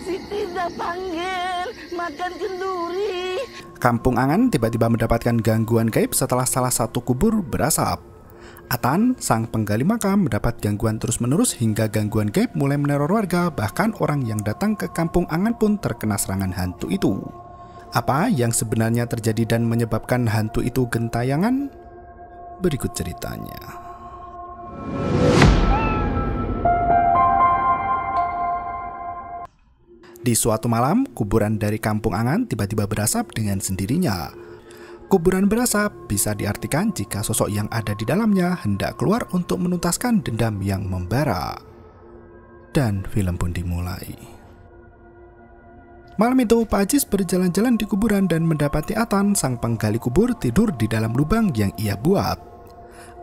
Siti dah panggil makan kenduri. Kampung Angan tiba-tiba mendapatkan gangguan gaib setelah salah satu kubur berasap. Atan, sang penggali makam, mendapat gangguan terus-menerus hingga gangguan gaib mulai meneror warga, bahkan orang yang datang ke kampung Angan pun terkena serangan hantu itu. Apa yang sebenarnya terjadi dan menyebabkan hantu itu gentayangan? Berikut ceritanya. Di suatu malam, kuburan dari kampung Angan tiba-tiba berasap dengan sendirinya. Kuburan berasap bisa diartikan jika sosok yang ada di dalamnya hendak keluar untuk menuntaskan dendam yang membara. Dan film pun dimulai. Malam itu, Pak Ajis berjalan-jalan di kuburan dan mendapati Atan, sang penggali kubur, tidur di dalam lubang yang ia buat.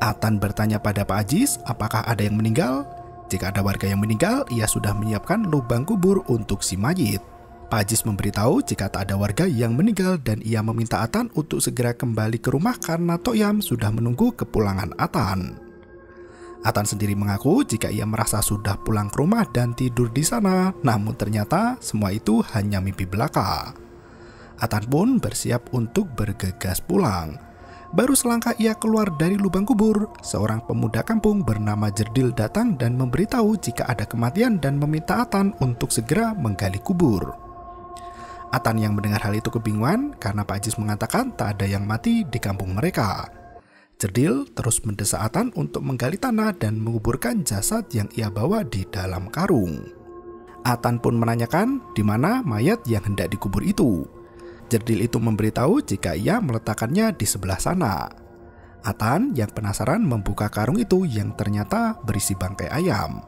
Atan bertanya pada Pak Ajis, apakah ada yang meninggal? Jika ada warga yang meninggal, ia sudah menyiapkan lubang kubur untuk si mayit. Pak Ajis memberitahu jika tak ada warga yang meninggal dan ia meminta Atan untuk segera kembali ke rumah karena Toyam sudah menunggu kepulangan Atan. Atan sendiri mengaku jika ia merasa sudah pulang ke rumah dan tidur di sana, namun ternyata semua itu hanya mimpi belaka. Atan pun bersiap untuk bergegas pulang. Baru selangkah ia keluar dari lubang kubur, seorang pemuda kampung bernama Jerdil datang dan memberitahu jika ada kematian dan meminta Atan untuk segera menggali kubur. Atan yang mendengar hal itu kebingungan karena Pak Ajis mengatakan tak ada yang mati di kampung mereka. Jerdil terus mendesak Atan untuk menggali tanah dan menguburkan jasad yang ia bawa di dalam karung. Atan pun menanyakan di mana mayat yang hendak dikubur itu. Jerdil itu memberitahu jika ia meletakkannya di sebelah sana. Atan yang penasaran membuka karung itu yang ternyata berisi bangkai ayam.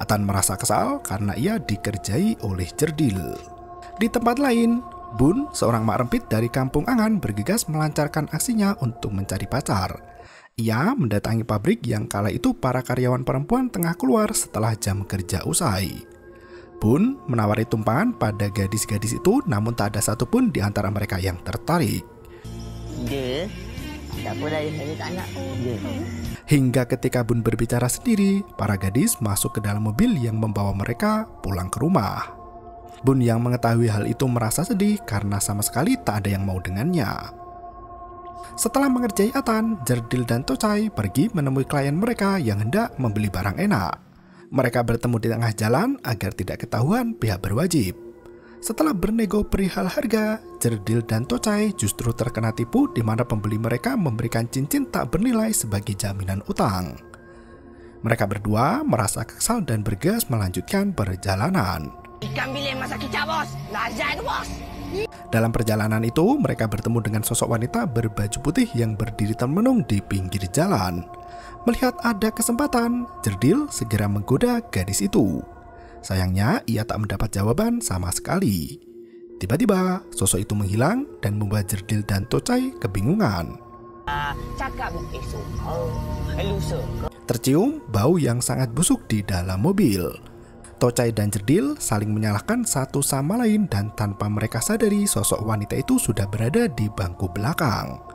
Atan merasa kesal karena ia dikerjai oleh Jerdil. Di tempat lain, Bun, seorang mak rempit dari kampung Angan bergegas melancarkan aksinya untuk mencari pacar. Ia mendatangi pabrik yang kala itu para karyawan perempuan tengah keluar setelah jam kerja usai. Bun menawari tumpangan pada gadis-gadis itu namun tak ada satupun di antara mereka yang tertarik. Dia, tak. Dia. Hingga ketika Bun berbicara sendiri, para gadis masuk ke dalam mobil yang membawa mereka pulang ke rumah. Bun yang mengetahui hal itu merasa sedih karena sama sekali tak ada yang mau dengannya. Setelah mengerjai Atan, Jerdil dan Tocai pergi menemui klien mereka yang hendak membeli barang enak. Mereka bertemu di tengah jalan agar tidak ketahuan pihak berwajib. Setelah bernego perihal harga, Jerdil dan Tocai justru terkena tipu di mana pembeli mereka memberikan cincin tak bernilai sebagai jaminan utang. Mereka berdua merasa kesal dan bergas melanjutkan perjalanan. Dalam perjalanan itu, mereka bertemu dengan sosok wanita berbaju putih yang berdiri termenung di pinggir jalan. Melihat ada kesempatan, Jerdil segera menggoda gadis itu. Sayangnya, ia tak mendapat jawaban sama sekali. Tiba-tiba, sosok itu menghilang dan membuat Jerdil dan Tocai kebingungan. Esok. Oh, lusa. Tercium bau yang sangat busuk di dalam mobil. Tocai dan Jerdil saling menyalahkan satu sama lain dan tanpa mereka sadari sosok wanita itu sudah berada di bangku belakang.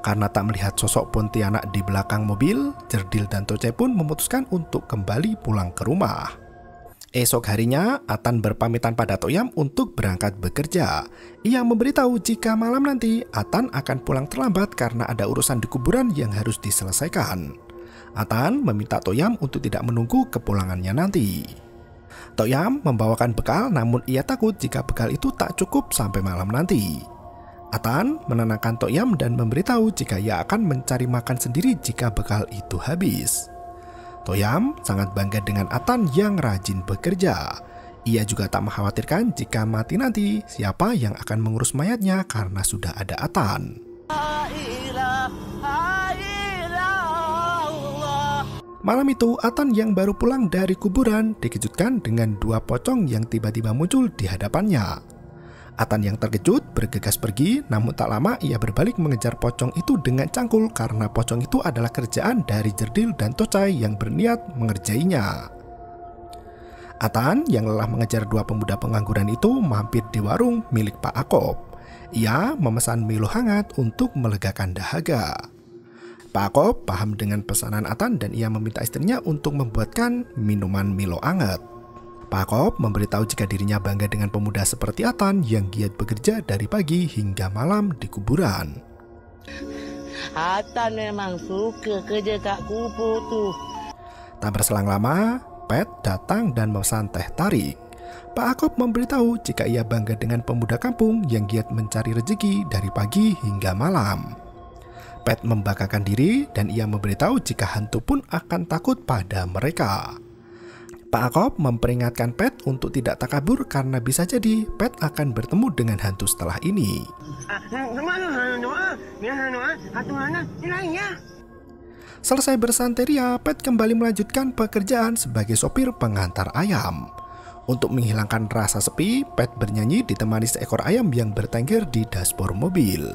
Karena tak melihat sosok Pontianak di belakang mobil, Jerdil dan Toce pun memutuskan untuk kembali pulang ke rumah. Esok harinya, Atan berpamitan pada Toyam untuk berangkat bekerja. Ia memberitahu jika malam nanti Atan akan pulang terlambat karena ada urusan di kuburan yang harus diselesaikan. Atan meminta Toyam untuk tidak menunggu kepulangannya nanti. Toyam membawakan bekal namun ia takut jika bekal itu tak cukup sampai malam nanti. Atan menenangkan Toyam dan memberitahu jika ia akan mencari makan sendiri jika bekal itu habis. Toyam sangat bangga dengan Atan yang rajin bekerja. Ia juga tak mengkhawatirkan jika mati nanti siapa yang akan mengurus mayatnya karena sudah ada Atan. Malam itu, Atan yang baru pulang dari kuburan dikejutkan dengan dua pocong yang tiba-tiba muncul di hadapannya. Atan yang terkejut bergegas pergi, namun tak lama ia berbalik mengejar pocong itu dengan cangkul karena pocong itu adalah kerjaan dari Jerdil dan Tocai yang berniat mengerjainya. Atan yang lelah mengejar dua pemuda pengangguran itu mampir di warung milik Pak Akob. Ia memesan Milo hangat untuk melegakan dahaga. Pak Akop paham dengan pesanan Atan dan ia meminta istrinya untuk membuatkan minuman Milo hangat. Pak Akop memberitahu jika dirinya bangga dengan pemuda seperti Atan yang giat bekerja dari pagi hingga malam di kuburan. Atan memang suka kerja kat kubur tu. Tak berselang lama, Pet datang dan memesan teh tarik. Pak Akop memberitahu jika ia bangga dengan pemuda kampung yang giat mencari rezeki dari pagi hingga malam. Pet membanggakan diri dan ia memberitahu jika hantu pun akan takut pada mereka. Pak Akop memperingatkan Pet untuk tidak takabur karena bisa jadi Pet akan bertemu dengan hantu setelah ini. Selesai bersanteria, Pet kembali melanjutkan pekerjaan sebagai sopir pengantar ayam. Untuk menghilangkan rasa sepi, Pet bernyanyi ditemani seekor ayam yang bertengger di dashboard mobil.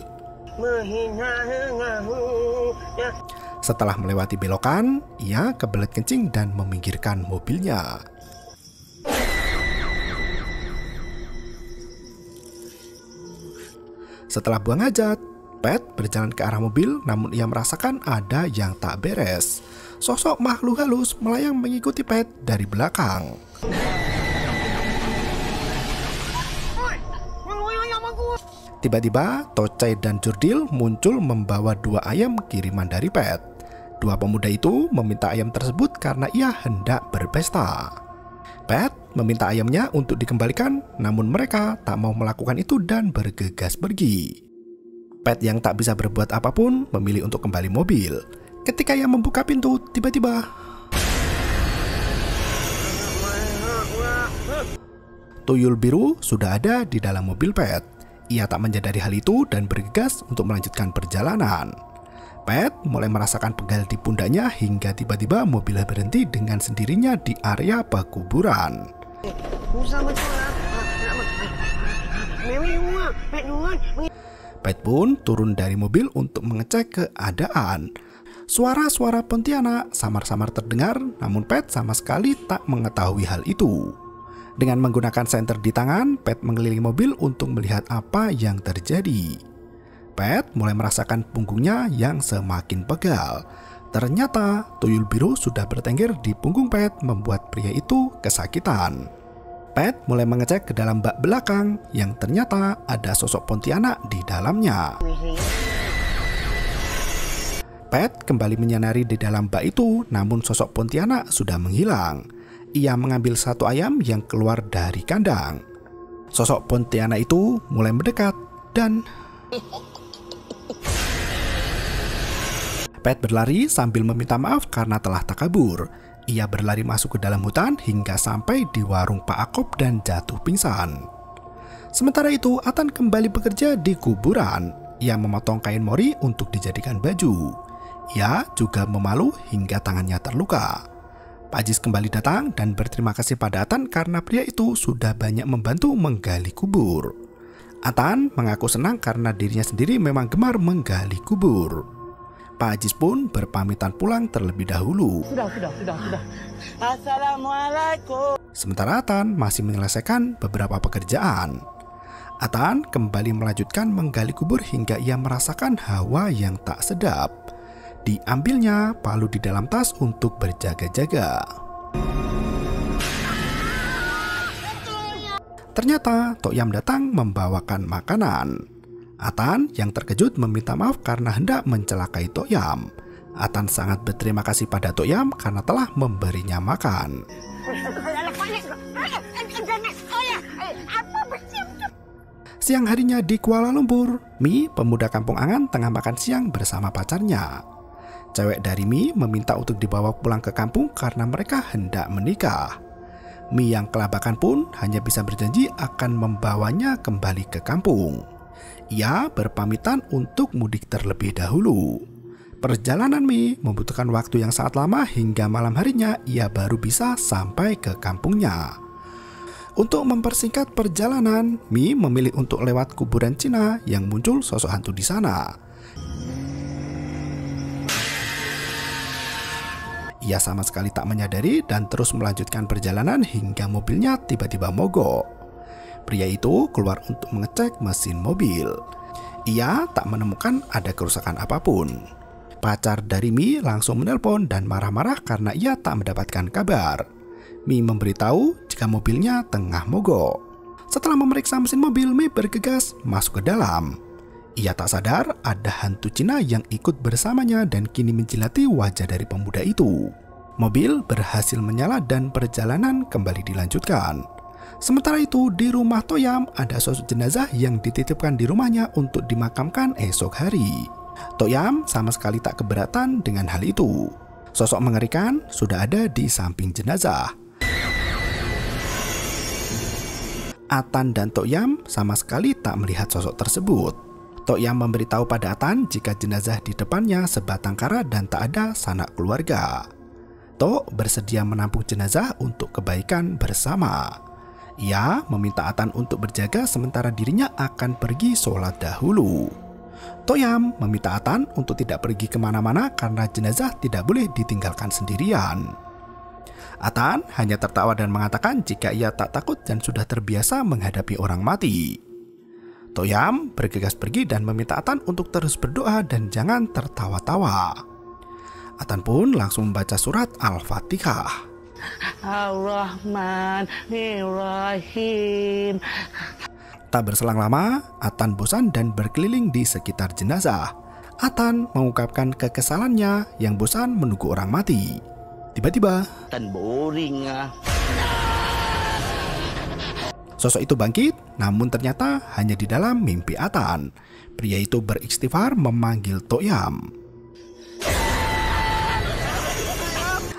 Setelah melewati belokan, ia kebelet kencing dan meminggirkan mobilnya. Setelah buang hajat, Pet berjalan ke arah mobil namun ia merasakan ada yang tak beres. Sosok makhluk halus melayang mengikuti Pet dari belakang. Tiba-tiba, Tocai dan Jurdil muncul membawa dua ayam kiriman dari Pet. Dua pemuda itu meminta ayam tersebut karena ia hendak berpesta. Pet meminta ayamnya untuk dikembalikan, namun mereka tak mau melakukan itu dan bergegas pergi. Pet yang tak bisa berbuat apa pun memilih untuk kembali mobil. Ketika ia membuka pintu, tiba-tiba tuyul biru sudah ada di dalam mobil Pet. Ia tak menyadari hal itu dan bergegas untuk melanjutkan perjalanan. Pet mulai merasakan pegal di pundaknya hingga tiba-tiba mobil berhenti dengan sendirinya di area pekuburan. Pet pun turun dari mobil untuk mengecek keadaan. Suara-suara Pontianak samar-samar terdengar, namun Pet sama sekali tak mengetahui hal itu. Dengan menggunakan senter di tangan, Pet mengelilingi mobil untuk melihat apa yang terjadi. Pet mulai merasakan punggungnya yang semakin pegal. Ternyata tuyul biru sudah bertengger di punggung Pet membuat pria itu kesakitan. Pet mulai mengecek ke dalam bak belakang yang ternyata ada sosok Pontianak di dalamnya. Pet kembali menyadari di dalam bak itu, namun sosok Pontianak sudah menghilang. Ia mengambil satu ayam yang keluar dari kandang. Sosok Pontianak itu mulai mendekat dan Pet berlari sambil meminta maaf karena telah takabur. Ia berlari masuk ke dalam hutan hingga sampai di warung Pak Akop dan jatuh pingsan. Sementara itu, Atan kembali bekerja di kuburan. Ia memotong kain mori untuk dijadikan baju. Ia juga memalu hingga tangannya terluka. Pak Ajis kembali datang dan berterima kasih pada Atan karena pria itu sudah banyak membantu menggali kubur. Atan mengaku senang karena dirinya sendiri memang gemar menggali kubur. Pak Ajis pun berpamitan pulang terlebih dahulu. Sudah, sudah, sudah, sudah. Assalamualaikum. Sementara Atan masih menyelesaikan beberapa pekerjaan. Atan kembali melanjutkan menggali kubur hingga ia merasakan hawa yang tak sedap. Diambilnya palu di dalam tas untuk berjaga-jaga. Ternyata Tok Yam datang membawakan makanan. Atan yang terkejut meminta maaf karena hendak mencelakai Toyam. Atan sangat berterima kasih pada Toyam karena telah memberinya makan. Siang harinya di Kuala Lumpur, Mi, pemuda kampung Angan, tengah makan siang bersama pacarnya. Cewek dari Mi meminta untuk dibawa pulang ke kampung karena mereka hendak menikah. Mi yang kelabakan pun hanya bisa berjanji akan membawanya kembali ke kampung. Ia berpamitan untuk mudik terlebih dahulu. Perjalanan Mi membutuhkan waktu yang sangat lama hingga malam harinya ia baru bisa sampai ke kampungnya. Untuk mempersingkat perjalanan, Mi memilih untuk lewat kuburan Cina yang muncul sosok hantu di sana. Ia sama sekali tak menyadari dan terus melanjutkan perjalanan hingga mobilnya tiba-tiba mogok. Pria itu keluar untuk mengecek mesin mobil. Ia tak menemukan ada kerusakan apa pun. Pacar dari Mi langsung menelpon dan marah-marah karena ia tak mendapatkan kabar. Mi memberitahu jika mobilnya tengah mogok. Setelah memeriksa mesin mobil, Mi bergegas masuk ke dalam. Ia tak sadar ada hantu Cina yang ikut bersamanya dan kini menjilati wajah dari pemuda itu. Mobil berhasil menyala dan perjalanan kembali dilanjutkan. Sementara itu, di rumah Toyam ada sosok jenazah yang dititipkan di rumahnya untuk dimakamkan esok hari. Toyam sama sekali tak keberatan dengan hal itu. Sosok mengerikan sudah ada di samping jenazah. Atan dan Toyam sama sekali tak melihat sosok tersebut. Tok yang memberitahu pada Atan jika jenazah di depannya sebatang kara dan tak ada sanak keluarga. Tok bersedia menampung jenazah untuk kebaikan bersama. Ia meminta Atan untuk berjaga sementara dirinya akan pergi sholat dahulu. Toyam meminta Atan untuk tidak pergi ke mana-mana karena jenazah tidak boleh ditinggalkan sendirian. Atan hanya tertawa dan mengatakan jika ia tak takut dan sudah terbiasa menghadapi orang mati. Toyam bergegas pergi dan meminta Atan untuk terus berdoa dan jangan tertawa-tawa. Atan pun langsung membaca surat Al-Fatihah. Ar-Rahman Rahim. Tak berselang lama, Atan bosan dan berkeliling di sekitar jenazah. Atan mengungkapkan kekesalannya yang bosan menunggu orang mati. Tiba-tiba, Tan boring ah. Sosok itu bangkit, namun ternyata hanya di dalam mimpi Atan. Pria itu beristighfar memanggil Toyam.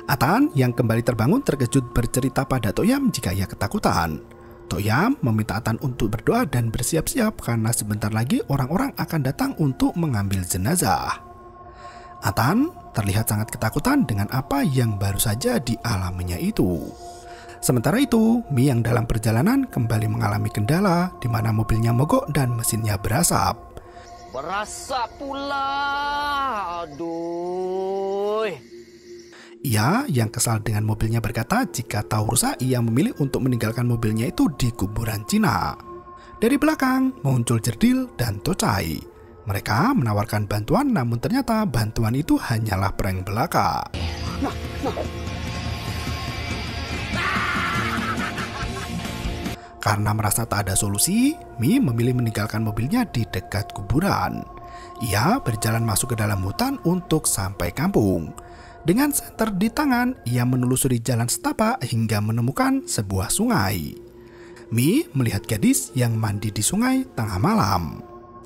Atan yang kembali terbangun terkejut bercerita pada Toyam jika ia ketakutan. Toyam meminta Atan untuk berdoa dan bersiap-siap karena sebentar lagi orang-orang akan datang untuk mengambil jenazah. Atan terlihat sangat ketakutan dengan apa yang baru saja dialaminya itu. Sementara itu, Mi yang dalam perjalanan kembali mengalami kendala di mana mobilnya mogok dan mesinnya berasap. Berasap pula, aduh. Ia yang kesal dengan mobilnya berkata jika tahu rusak ia memilih untuk meninggalkan mobilnya itu di kuburan Cina. Dari belakang muncul Jerdil dan Tocai. Mereka menawarkan bantuan namun ternyata bantuan itu hanyalah prank belaka. Karena merasa tak ada solusi, Mi memilih meninggalkan mobilnya di dekat kuburan. Ia berjalan masuk ke dalam hutan untuk sampai kampung. Dengan senter di tangan, ia menelusuri jalan setapak hingga menemukan sebuah sungai. Mi melihat gadis yang mandi di sungai tengah malam.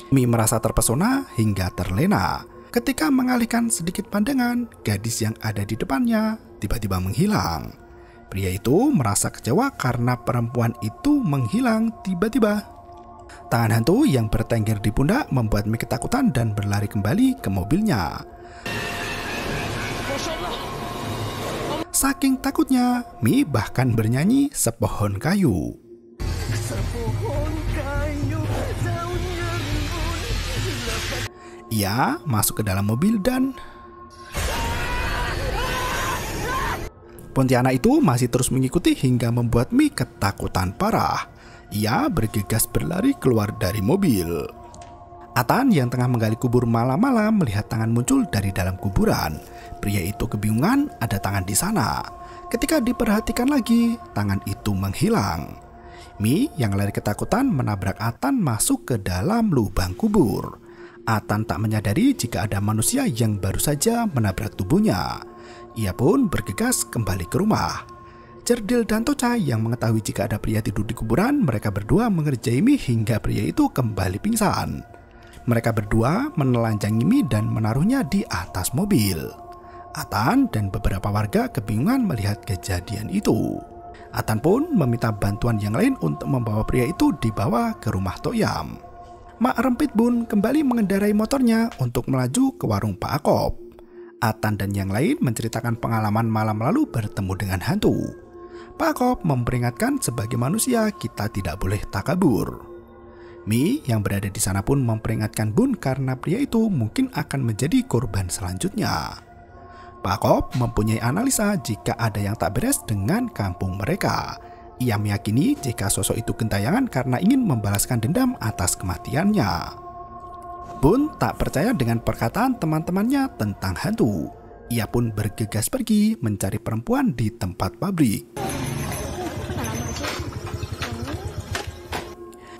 Mi merasa terpesona hingga terlena. Ketika mengalihkan sedikit pandangan, gadis yang ada di depannya tiba-tiba menghilang. Pria itu merasa kecewa karena perempuan itu menghilang tiba-tiba. Tangan hantu yang bertengger di pundak membuat Mi ketakutan dan berlari kembali ke mobilnya. Saking takutnya, Mi bahkan bernyanyi sepohon kayu. Ia masuk ke dalam mobil dan Pontianak itu masih terus mengikuti hingga membuat Mi ketakutan parah. Ia bergegas berlari keluar dari mobil. Atan yang tengah menggali kubur malam-malam melihat tangan muncul dari dalam kuburan. Pria itu kebingungan ada tangan di sana. Ketika diperhatikan lagi, tangan itu menghilang. Mi yang lari ketakutan menabrak Atan masuk ke dalam lubang kubur. Atan tak menyadari jika ada manusia yang baru saja menabrak tubuhnya. Ia pun bergegas kembali ke rumah. Cerdil dan Toca yang mengetahui jika ada pria tidur di kuburan, mereka berdua mengerjai Mi hingga pria itu kembali pingsan. Mereka berdua menelanjangi Mi dan menaruhnya di atas mobil. Atan dan beberapa warga kebingungan melihat kejadian itu. Atan pun meminta bantuan yang lain untuk membawa pria itu dibawa ke rumah Toyam. Mak Rempit pun kembali mengendarai motornya untuk melaju ke warung Pak Akop. Atan dan yang lain menceritakan pengalaman malam lalu bertemu dengan hantu. Pak Kop memperingatkan sebagai manusia kita tidak boleh takabur. Mi yang berada di sana pun memperingatkan Bun karena pria itu mungkin akan menjadi korban selanjutnya. Pak Kop mempunyai analisa jika ada yang tak beres dengan kampung mereka. Ia meyakini jika sosok itu gentayangan karena ingin membalaskan dendam atas kematiannya. Bun tak percaya dengan perkataan teman-temannya tentang hantu. Ia pun bergegas pergi mencari perempuan di tempat pabrik.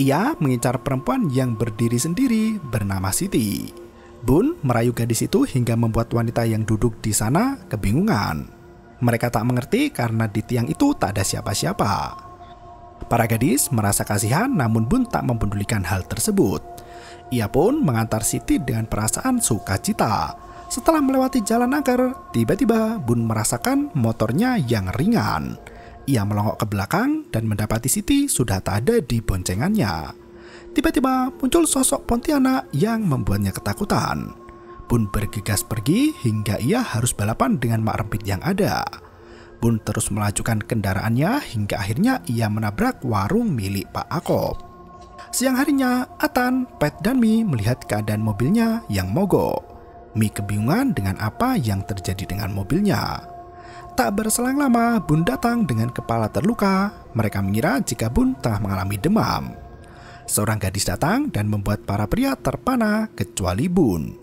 Ia mengincar perempuan yang berdiri sendiri bernama Siti. Bun merayu gadis itu hingga membuat wanita yang duduk di sana kebingungan. Mereka tak mengerti karena di tiang itu tak ada siapa-siapa. Para gadis merasa kasihan namun Bun tak mempedulikan hal tersebut. Ia pun mengantar Siti dengan perasaan sukacita. Setelah melewati jalan angker, tiba-tiba Bun merasakan motornya yang ringan. Ia melongok ke belakang dan mendapati Siti sudah tak ada di boncengannya. Tiba-tiba muncul sosok Pontianak yang membuatnya ketakutan pun bergegas pergi hingga ia harus balapan dengan mak rempit yang ada. Bun terus melajukan kendaraannya hingga akhirnya ia menabrak warung milik Pak Akob. Siang harinya, Atan, Pet, dan Mi melihat keadaan mobilnya yang mogok. Mi kebingungan dengan apa yang terjadi dengan mobilnya. Tak berselang lama, Bun datang dengan kepala terluka. Mereka mengira jika Bun tengah mengalami demam. Seorang gadis datang dan membuat para pria terpana kecuali Bun.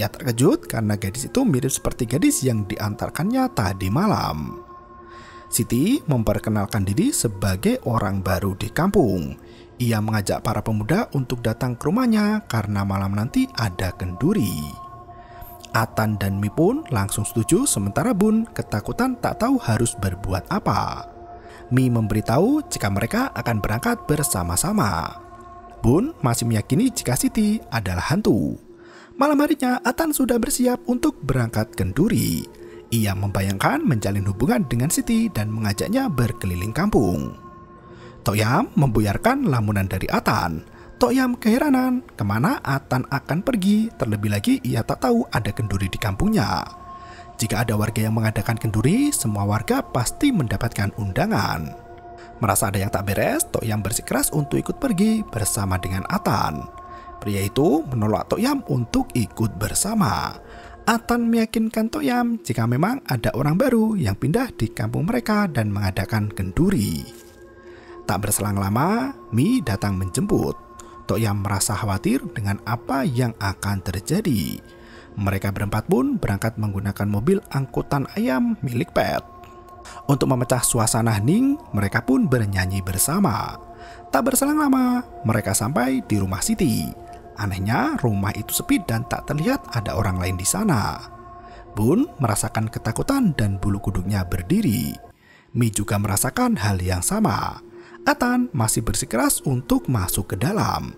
Ia terkejut karena gadis itu mirip seperti gadis yang diantarkannya tadi malam. Siti memperkenalkan diri sebagai orang baru di kampung. Ia mengajak para pemuda untuk datang ke rumahnya karena malam nanti ada kenduri. Atan dan Mi pun langsung setuju sementara Bun ketakutan tak tahu harus berbuat apa. Mi memberitahu jika mereka akan berangkat bersama-sama. Bun masih meyakini jika Siti adalah hantu. Malam harinya, Atan sudah bersiap untuk berangkat kenduri. Ia membayangkan menjalin hubungan dengan Siti dan mengajaknya berkeliling kampung. Toyam membuyarkan lamunan dari Atan. Toyam keheranan ke mana Atan akan pergi, terlebih lagi ia tak tahu ada kenduri di kampungnya. Jika ada warga yang mengadakan kenduri, semua warga pasti mendapatkan undangan. Merasa ada yang tak beres, Toyam bersikeras untuk ikut pergi bersama dengan Atan. Pria itu menolak Toyam untuk ikut bersama. Atan meyakinkan Toyam jika memang ada orang baru yang pindah di kampung mereka dan mengadakan kenduri. Tak berselang lama, Mi datang menjemput. Toyam merasa khawatir dengan apa yang akan terjadi. Mereka berempat pun berangkat menggunakan mobil angkutan ayam milik Pet. Untuk memecah suasana hening, mereka pun bernyanyi bersama. Tak berselang lama, mereka sampai di rumah Siti. Anehnya, rumah itu sepi dan tak terlihat ada orang lain di sana. Bun merasakan ketakutan dan bulu kuduknya berdiri. Mi juga merasakan hal yang sama. Atan masih bersikeras untuk masuk ke dalam.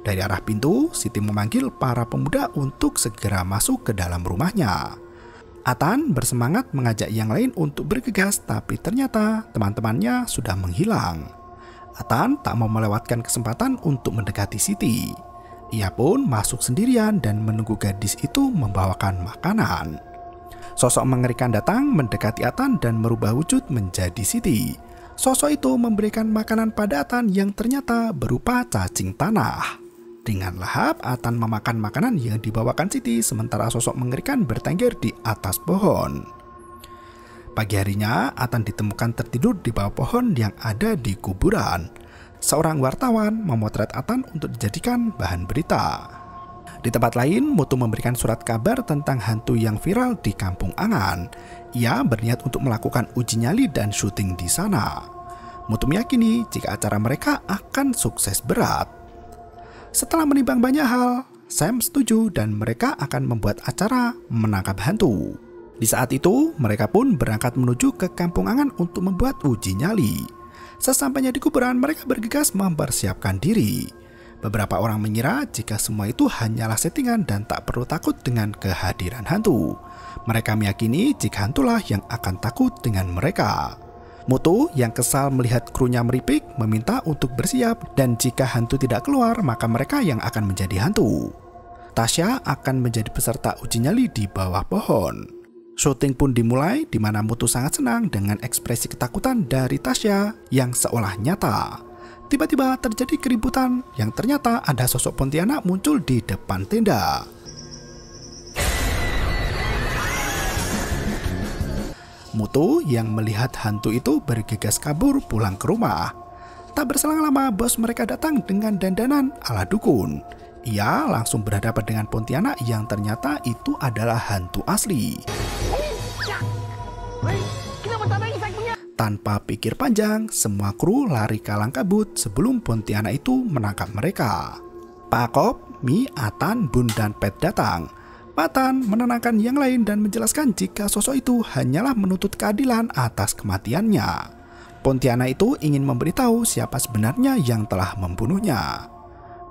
Dari arah pintu, Siti memanggil para pemuda untuk segera masuk ke dalam rumahnya. Atan bersemangat mengajak yang lain untuk bergegas, tapi ternyata teman-temannya sudah menghilang. Atan tak mau melewatkan kesempatan untuk mendekati Siti. Ia pun masuk sendirian dan menunggu gadis itu membawakan makanan. Sosok mengerikan datang mendekati Atan dan merubah wujud menjadi Siti. Sosok itu memberikan makanan pada Atan yang ternyata berupa cacing tanah. Dengan lahap, Atan memakan makanan yang dibawakan Siti sementara sosok mengerikan bertengger di atas pohon. Pagi harinya, Atan ditemukan tertidur di bawah pohon yang ada di kuburan seorang wartawan memotret Atan untuk dijadikan bahan berita. Di tempat lain, Mutu memberikan surat kabar tentang hantu yang viral di Kampung Angan. Ia berniat untuk melakukan uji nyali dan syuting di sana. Mutu meyakini jika acara mereka akan sukses berat. Setelah menimbang banyak hal, Sam setuju dan mereka akan membuat acara menangkap hantu. Di saat itu, mereka pun berangkat menuju ke Kampung Angan untuk membuat uji nyali. Sesampainya di kuburan, mereka bergegas mempersiapkan diri. Beberapa orang mengira jika semua itu hanyalah settingan dan tak perlu takut dengan kehadiran hantu. Mereka meyakini jika hantulah yang akan takut dengan mereka. Mutu yang kesal melihat krunya meripik meminta untuk bersiap dan jika hantu tidak keluar maka mereka yang akan menjadi hantu. Tasya akan menjadi peserta uji nyali di bawah pohon. Shooting pun dimulai di mana Mutu sangat senang dengan ekspresi ketakutan dari Tasya yang seolah nyata. Tiba-tiba terjadi keributan yang ternyata ada sosok Pontianak muncul di depan tenda. Mutu yang melihat hantu itu bergegas kabur pulang ke rumah. Tak berselang lama, bos mereka datang dengan dandanan ala dukun. Ia langsung berhadapan dengan Pontianak yang ternyata itu adalah hantu asli. Tanpa pikir panjang, semua kru lari kalang kabut sebelum Pontianak itu menangkap mereka. Pak Kop, Mi, Atan, Bun, dan Pet datang. Patan menenangkan yang lain dan menjelaskan jika sosok itu hanyalah menuntut keadilan atas kematiannya. Pontianak itu ingin memberitahu siapa sebenarnya yang telah membunuhnya.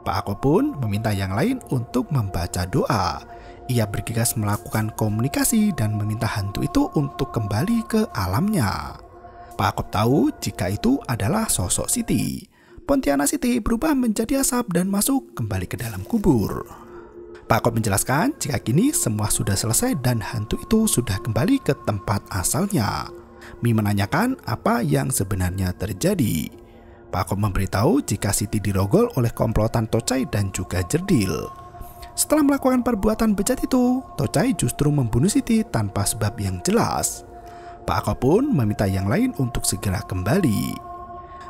Pak Ako pun meminta yang lain untuk membaca doa. Ia bergegas melakukan komunikasi dan meminta hantu itu untuk kembali ke alamnya. Pak Akop tahu jika itu adalah sosok Siti. Pontianak Siti berubah menjadi asap dan masuk kembali ke dalam kubur. Pak Akop menjelaskan jika kini semua sudah selesai dan hantu itu sudah kembali ke tempat asalnya. Mi menanyakan apa yang sebenarnya terjadi. Pak Akop memberitahu jika Siti dirogol oleh komplotan Tocai dan juga Jerdil. Setelah melakukan perbuatan bejat itu, Tocai justru membunuh Siti tanpa sebab yang jelas. Pak Ako pun meminta yang lain untuk segera kembali.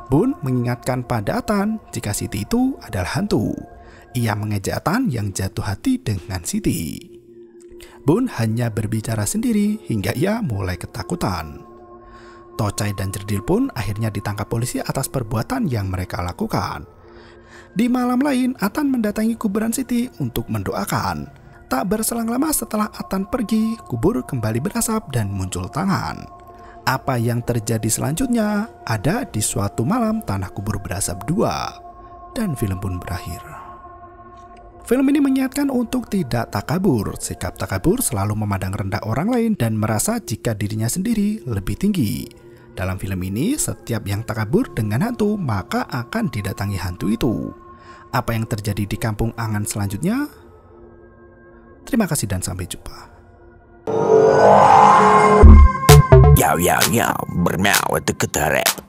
Bun mengingatkan pada Atan jika Siti itu adalah hantu. Ia mengejek Atan yang jatuh hati dengan Siti. Bun hanya berbicara sendiri hingga ia mulai ketakutan. Tocai dan Jerdil pun akhirnya ditangkap polisi atas perbuatan yang mereka lakukan. Di malam lain, Atan mendatangi kuburan Siti untuk mendoakan. Tak berselang lama setelah Atan pergi, kubur kembali berasap dan muncul tangan. Apa yang terjadi selanjutnya ada di suatu malam tanah kubur berasap dua, dan film pun berakhir. Film ini mengingatkan untuk tidak takabur. Sikap takabur selalu memandang rendah orang lain dan merasa jika dirinya sendiri lebih tinggi. Dalam film ini, setiap yang takabur dengan hantu maka akan didatangi hantu itu. Apa yang terjadi di kampung angan selanjutnya Terima kasih dan sampai jumpa. Yo yo yo, bermau itu ketarep.